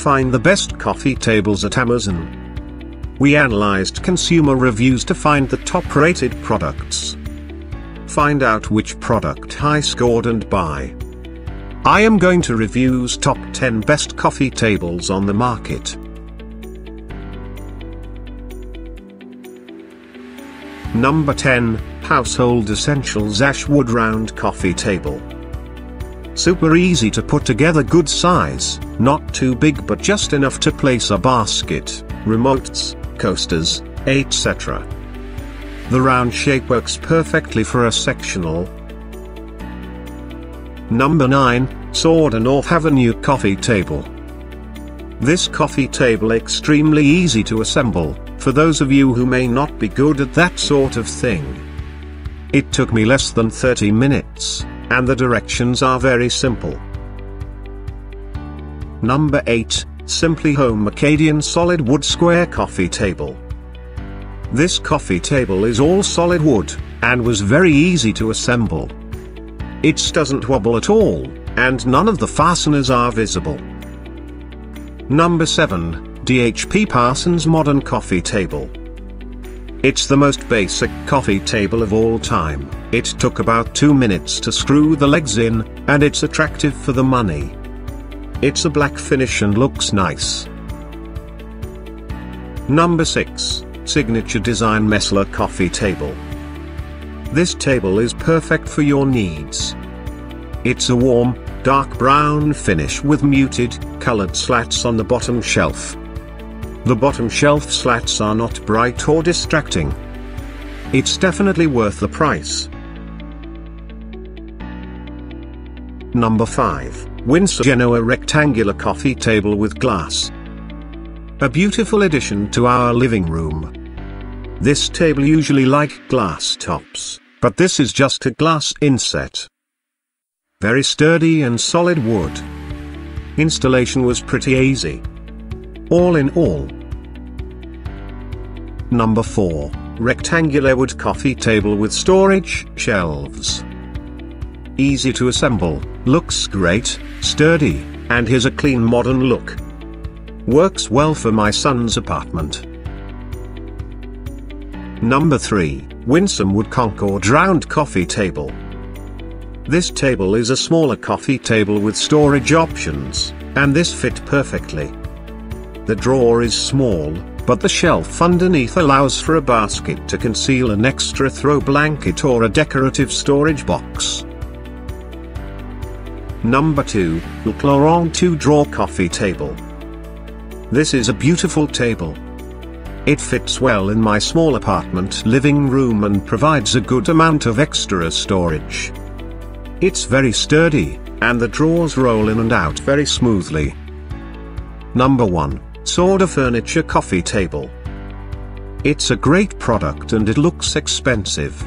Find the best coffee tables at Amazon. We analyzed consumer reviews to find the top rated products. Find out which product high scored and buy. I am going to reviews top 10 best coffee tables on the market. Number 10, Household Essentials Ashwood Round Coffee Table. Super easy to put together good size, not too big but just enough to place a basket, remotes, coasters, etc. The round shape works perfectly for a sectional. Number 9, Sauder North Avenue Coffee Table. This coffee table extremely easy to assemble, for those of you who may not be good at that sort of thing. It took me less than 30 minutes, and the directions are very simple. Number 8, Simpli Home Acadian Solid Wood Square Coffee Table. This coffee table is all solid wood, and was very easy to assemble. It doesn't wobble at all, and none of the fasteners are visible. Number 7, DHP Parsons Modern Coffee Table. It's the most basic coffee table of all time. It took about 2 minutes to screw the legs in, and it's attractive for the money. It's a black finish and looks nice. Number 6, Signature Design Mestler Coffee Table. This table is perfect for your needs. It's a warm, dark brown finish with muted, colored slats on the bottom shelf. The bottom shelf slats are not bright or distracting. It's definitely worth the price. Number 5, Winsome Genoa Rectangular Coffee Table with Glass. A beautiful addition to our living room. This table usually like glass tops, but this is just a glass inset. Very sturdy and solid wood. Installation was pretty easy. All in all. Number 4, Rectangular wood coffee table with storage shelves. Easy to assemble, looks great, sturdy, and has a clean modern look. Works well for my son's apartment. Number 3, Winsome Wood Concord Round Coffee Table. This table is a smaller coffee table with storage options, and this fit perfectly. The drawer is small, but the shelf underneath allows for a basket to conceal an extra throw blanket or a decorative storage box. Number 2, Leick Laurent 2-Drawer Coffee Table. This is a beautiful table. It fits well in my small apartment living room and provides a good amount of extra storage. It's very sturdy, and the drawers roll in and out very smoothly. Number 1. Sauder Furniture Coffee Table. It's a great product and it looks expensive.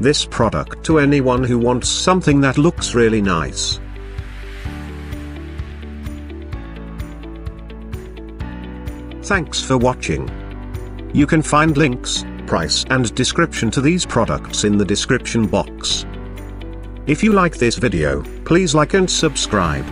This product to anyone who wants something that looks really nice. Thanks for watching. You can find links, price and description to these products in the description box. If you like this video, please like and subscribe.